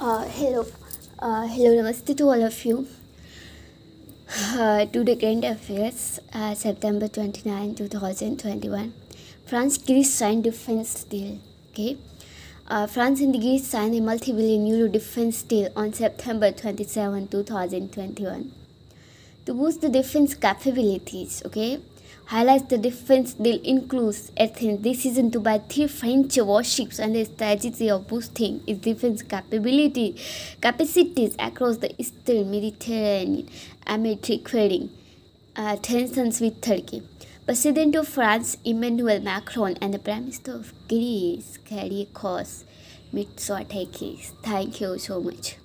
Uh, hello, uh, hello, namaste to all of you. Uh, to the current affairs, uh, September 29, 2021. France Greece signed defense deal. Okay, uh, France and Greece signed a multi-billion euro defense deal on September 27, 2021 to boost the defense capabilities. Okay, highlights the defense deal includes Athens' decision to buy three French warships and the strategy of boosting its defense capability capacities across the eastern Mediterranean amid recurring uh, tensions with Turkey. President of France Emmanuel Macron and the Prime Minister of Greece Kyriakos Mitsotakis. Thank you so much.